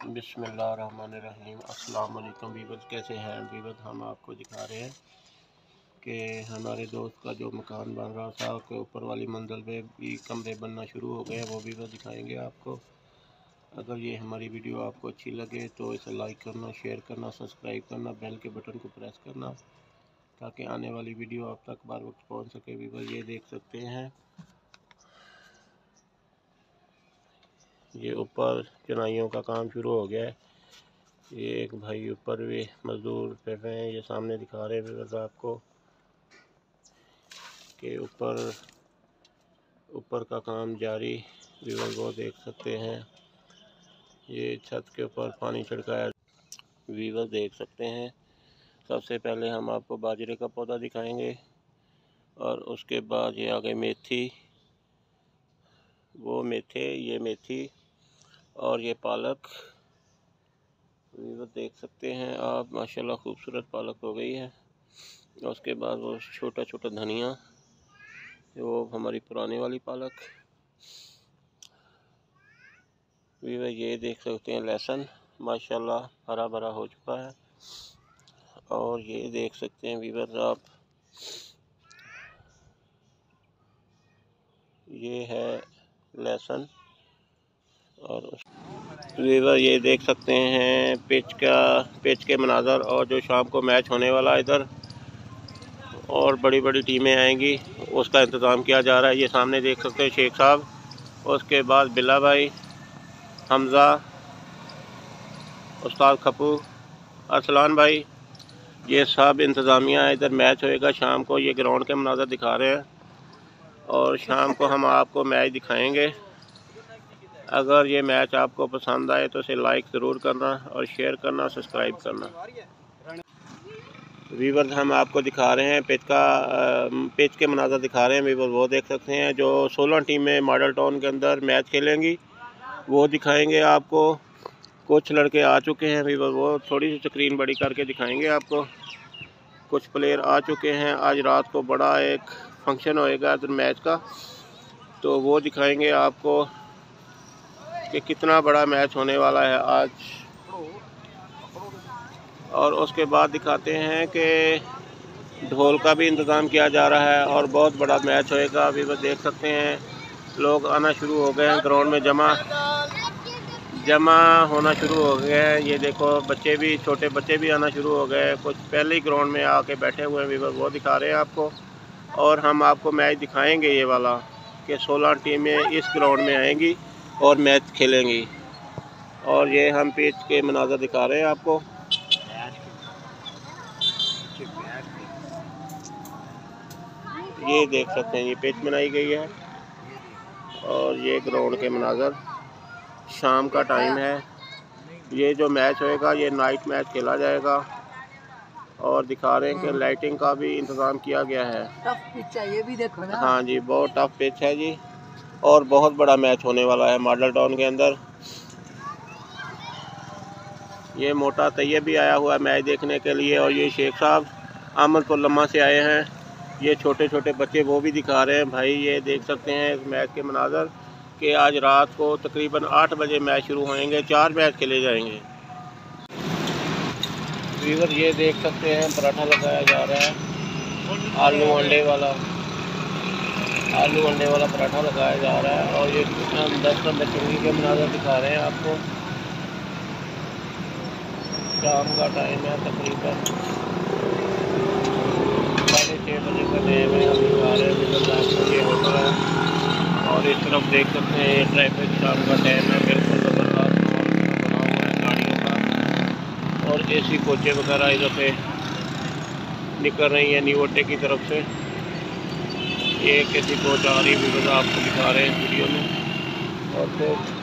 बिसमीम अल्लाम वीवर कैसे हैं? वीवर हम आपको दिखा रहे हैं कि हमारे दोस्त का जो मकान बन रहा था, उसके ऊपर वाली मंजिल पे भी कमरे बनना शुरू हो गए हैं, वो वीवर दिखाएँगे आपको। अगर ये हमारी वीडियो आपको अच्छी लगे तो इसे लाइक करना, शेयर करना, सब्सक्राइब करना, बेल के बटन को प्रेस करना, ताकि आने वाली वीडियो आप तक बार वक्त पहुँच सके। वीवर ये देख सकते हैं ये ऊपर चुनाइयों का काम शुरू हो गया है। ये एक भाई ऊपर भी मज़दूर कर रहे हैं, ये सामने दिखा रहे हैं आपको कि ऊपर ऊपर का काम जारी विवर वो देख सकते हैं। ये छत के ऊपर पानी छिड़काया वीवर देख सकते हैं। सबसे पहले हम आपको बाजरे का पौधा दिखाएँगे और उसके बाद ये आगे मेथी। वो मेथे, ये मेथी और ये पालक देख सकते हैं आप, माशाल्लाह खूबसूरत पालक हो गई है। और उसके बाद वो छोटा छोटा धनिया वो हमारी पुराने वाली पालक। वीवर ये देख सकते हैं लहसुन, माशाल्लाह हरा भरा हो चुका है। और ये देख सकते हैं वीवर आप, ये है लहसुन। और वीवर ये देख सकते हैं, पिच का, पिच के मनाजर और जो शाम को मैच होने वाला इधर। और बड़ी बड़ी टीमें आएँगी, उसका इंतज़ाम किया जा रहा है। ये सामने देख सकते हैं शेख साहब, उसके बाद बिल्ला भाई, हमज़ा, उस्ताद खपू अरसलान भाई, ये सब इंतज़ामिया इधर मैच होएगा शाम को, ये ग्राउंड के मनाजर दिखा रहे हैं। और शाम को हम आपको मैच दिखाएँगे। अगर ये मैच आपको पसंद आए तो इसे लाइक ज़रूर करना और शेयर करना सब्सक्राइब करना। वीवर हम आपको दिखा रहे हैं पिच का पिच के मनाजर दिखा रहे हैं। वीवर वो देख सकते हैं जो सोलह टीमें मॉडल टाउन के अंदर मैच खेलेंगी। वो दिखाएँगे आपको। कुछ लड़के आ चुके हैं वीवर वो थोड़ी सी स्क्रीन बड़ी करके दिखाएँगे आपको। कुछ प्लेयर आ चुके हैं। आज रात को बड़ा एक फ़ंक्शन होएगा इधर मैच का। तो वो दिखाएँगे आपको। कि कितना बड़ा मैच होने वाला है आज। और उसके बाद दिखाते हैं कि ढोल का भी इंतज़ाम किया जा रहा है और बहुत बड़ा मैच होएगा। अभी बस देख सकते हैं, लोग आना शुरू हो गए हैं, ग्राउंड में जमा जमा होना शुरू हो गए हैं। ये देखो, बच्चे भी, छोटे बच्चे भी आना शुरू हो गए कुछ पहले ही ग्राउंड में आके बैठे हुए हैं वीवर वो दिखा रहे हैं आपको। और हम आपको मैच दिखाएँगे ये वाला, कि 16 टीमें इस ग्राउंड में आएँगी। और मैच खेलेंगी। और ये हम पिच के मनाजर दिखा रहे हैं आपको। ये देख सकते हैं ये पिच बनाई गई है। और ये ग्राउंड के मनाजर शाम का टाइम है। ये जो मैच होएगा ये नाइट मैच खेला जाएगा। और दिखा रहे हैं कि लाइटिंग का भी इंतज़ाम किया गया है। टफ पिच है ये भी देखो ना। हाँ जी बहुत टफ पिच है जी। और बहुत बड़ा मैच होने वाला है मॉडल टाउन के अंदर। ये मोटा तैयब भी आया हुआ है मैच देखने के लिए और ये शेख साहब अहमद लम्मा से आए हैं। ये छोटे छोटे बच्चे वो भी दिखा रहे हैं। भाई, ये देख सकते हैं इस मैच के मनाजर कि आज रात को तकरीबन आठ बजे मैच शुरू होएँगे, चार मैच खेले जाएँगे। वीवर ये देख सकते हैं, पराठा लगाया जा रहा है, आलू अंडे वाला। आलू अंडे वाला पराठा लगाया जा रहा है और ये दस नंबर चुंगी के मनाजर दिखा रहे हैं आपको। शाम का टाइम है तकरीबन। साढ़े छः बजे का टाइम है हम दिखा रहे हैं ये होटल है। और इस तरफ़ देख सकते हैं ट्रैफ़िक शाम का टाइम है, बिल्कुल ज़बरदस्त बना हुआ है गाड़ियों का। और ए सी कोचे वगैरह इधर से निकल रही है न्यू अड्डे की तरफ़ से। ये किसी को जा रही वीडियो आपको दिखा रहे हैं वीडियो में। और फिर